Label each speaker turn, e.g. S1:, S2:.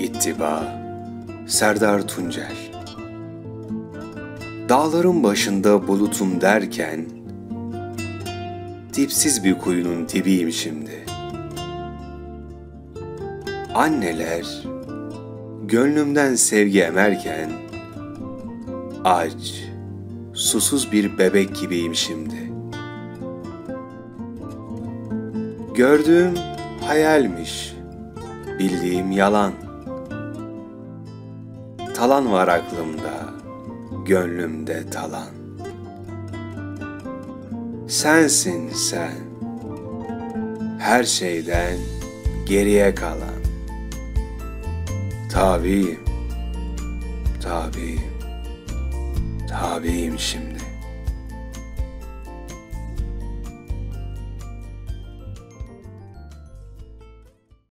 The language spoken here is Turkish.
S1: İttiba Serdar Tuncel. Dağların başında bulutum derken Dipsiz bir kuyunun dibiyim şimdi. Anneler Gönlümden sevgi emerken Aç, susuz bir bebek gibiyim şimdi. Gördüğüm hayalmiş, bildiğim yalan. Talan var aklımda, gönlümde talan. Sensin sen, her şeyden geriye kalan. Tabiyim, tabiyim, tabiyim şimdi.